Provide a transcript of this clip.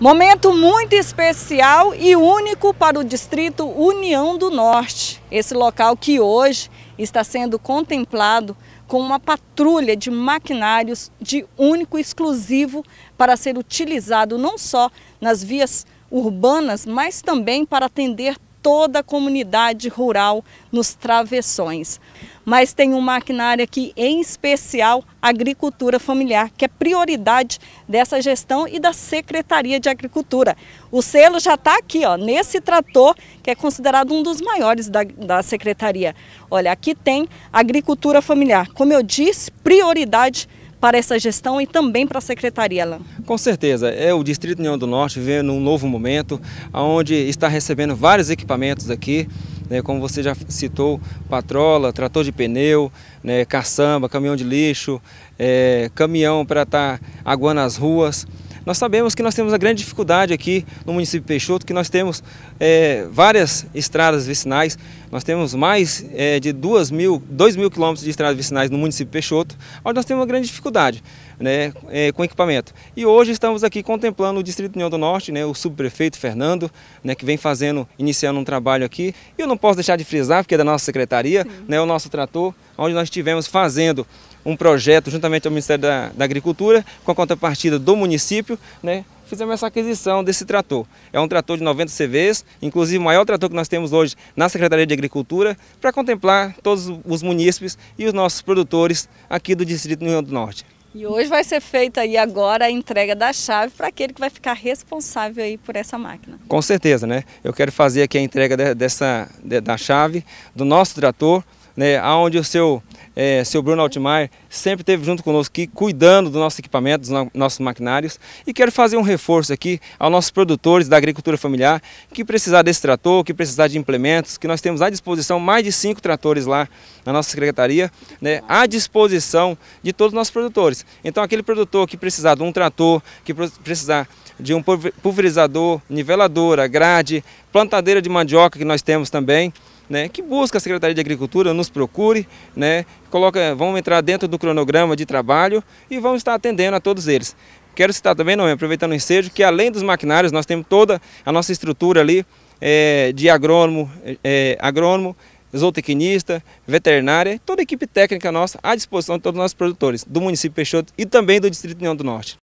Momento muito especial e único para o Distrito União do Norte. Esse local que hoje está sendo contemplado com uma patrulha de maquinários de único exclusivo para ser utilizado não só nas vias urbanas, mas também para atender toda a comunidade rural nos travessões. Mas tem um maquinário aqui, em especial, agricultura familiar, que é prioridade dessa gestão e da Secretaria de Agricultura. O selo já está aqui, ó, nesse trator, que é considerado um dos maiores da, da Secretaria. Olha, aqui tem agricultura familiar. Como eu disse, prioridade para essa gestão e também para a secretaria lá? Com certeza, é o Distrito União do Norte vivendo um novo momento, onde está recebendo vários equipamentos aqui, né, como você já citou, patrola, trator de pneu, né, caçamba, caminhão de lixo, é, caminhão para estar tá aguando as ruas. Nós sabemos que nós temos uma grande dificuldade aqui no município de Peixoto, que nós temos é, várias estradas vicinais, nós temos mais é, de 2 mil, 2 mil quilômetros de estradas vicinais no município de Peixoto, onde nós temos uma grande dificuldade né, é, com equipamento. E hoje estamos aqui contemplando o Distrito União do Norte, né, o subprefeito Fernando, né, que vem fazendo, iniciando um trabalho aqui. E eu não posso deixar de frisar, porque é da nossa secretaria, né, o nosso trator, onde nós estivemos fazendo um projeto juntamente ao Ministério da, da Agricultura, com a contrapartida do município, né, fizemos essa aquisição desse trator. É um trator de 90 CVs, inclusive o maior trator que nós temos hoje na Secretaria de Agricultura, para contemplar todos os munícipes e os nossos produtores aqui do Distrito do Rio Grande do Norte. E hoje vai ser feita aí agora a entrega da chave para aquele que vai ficar responsável aí por essa máquina. Com certeza, né? Eu quero fazer aqui a entrega dessa, da chave do nosso trator, né, onde o seu, é, seu Bruno Altmaier sempre esteve junto conosco aqui, cuidando do nosso equipamento, dos nossos maquinários. E quero fazer um reforço aqui aos nossos produtores da agricultura familiar, que precisar desse trator, que precisar de implementos, que nós temos à disposição mais de cinco tratores lá na nossa secretaria, né, à disposição de todos os nossos produtores. Então aquele produtor que precisar de um trator, que precisar de um pulverizador, niveladora, grade, plantadeira de mandioca que nós temos também, né, que busca a Secretaria de Agricultura, nos procure, né, coloca, vamos entrar dentro do cronograma de trabalho e vamos estar atendendo a todos eles. Quero citar também, não, aproveitando o ensejo, que além dos maquinários, nós temos toda a nossa estrutura ali é, de agrônomo, é, agrônomo, zootecnista, veterinária, toda a equipe técnica nossa à disposição de todos os nossos produtores do município Peixoto e também do Distrito União do Norte.